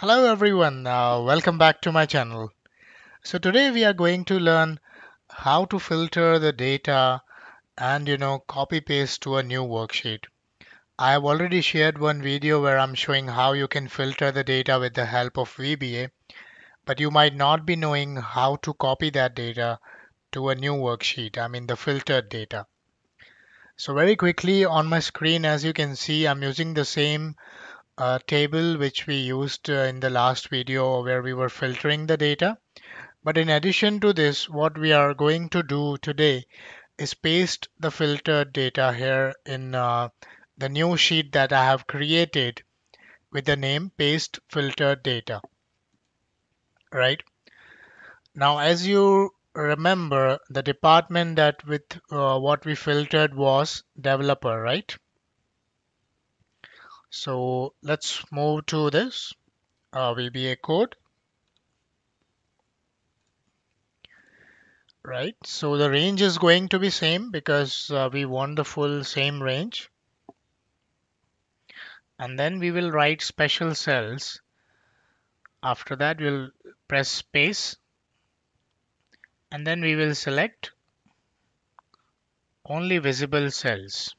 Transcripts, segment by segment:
Hello everyone, uh, welcome back to my channel. So today we are going to learn how to filter the data and you know copy paste to a new worksheet. I have already shared one video where I'm showing how you can filter the data with the help of VBA, but you might not be knowing how to copy that data to a new worksheet, I mean the filtered data. So very quickly on my screen as you can see I'm using the same uh, table which we used uh, in the last video where we were filtering the data. But in addition to this, what we are going to do today is paste the filtered data here in uh, the new sheet that I have created with the name paste filtered data. Right. Now, as you remember, the department that with uh, what we filtered was developer, right? So let's move to this uh, VBA code. Right, so the range is going to be same because uh, we want the full same range. And then we will write special cells. After that, we'll press space. And then we will select only visible cells.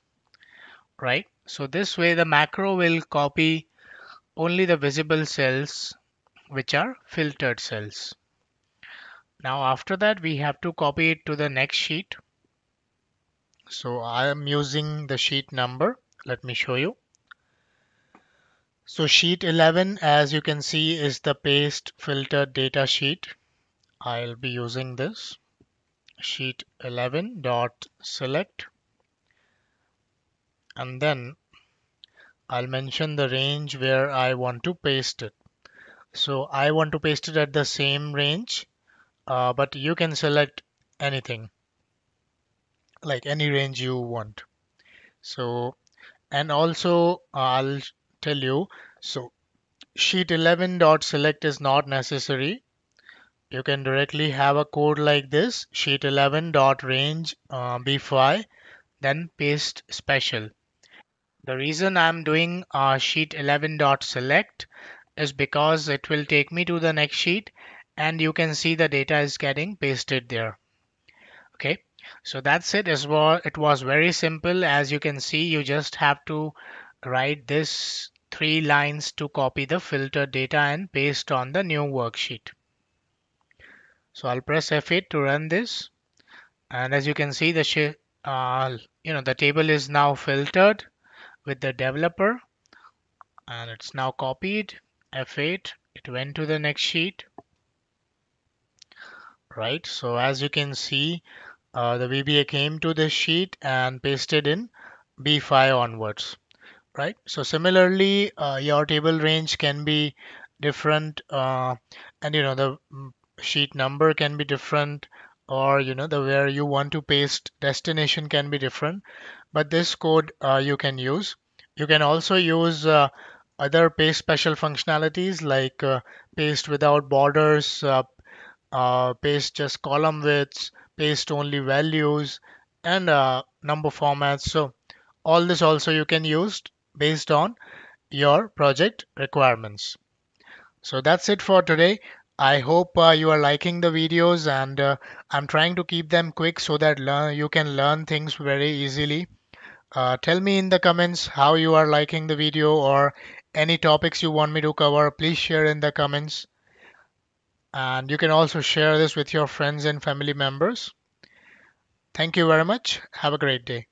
Right, so this way the macro will copy only the visible cells which are filtered cells. Now after that we have to copy it to the next sheet. So I am using the sheet number. Let me show you. So sheet 11 as you can see is the paste filtered data sheet. I'll be using this sheet 11 dot select and then I'll mention the range where I want to paste it. So I want to paste it at the same range, uh, but you can select anything, like any range you want. So, and also uh, I'll tell you, so sheet 11 dot select is not necessary. You can directly have a code like this, sheet 11 dot range uh, b5, then paste special. The reason I'm doing uh, sheet 11 dot select is because it will take me to the next sheet and you can see the data is getting pasted there. Okay, so that's it. As well, it was very simple. As you can see, you just have to write this three lines to copy the filter data and paste on the new worksheet. So I'll press F8 to run this. And as you can see, the uh, you know the table is now filtered with the developer and it's now copied F8 it went to the next sheet. Right so as you can see uh, the VBA came to this sheet and pasted in B5 onwards. Right so similarly uh, your table range can be different uh, and you know the mm, sheet number can be different or you know the where you want to paste destination can be different but this code uh, you can use. You can also use uh, other paste special functionalities like uh, paste without borders uh, uh, paste just column widths paste only values and uh, number formats. So all this also you can use based on your project requirements. So that's it for today I hope uh, you are liking the videos and uh, I'm trying to keep them quick so that you can learn things very easily. Uh, tell me in the comments how you are liking the video or any topics you want me to cover. Please share in the comments. And you can also share this with your friends and family members. Thank you very much. Have a great day.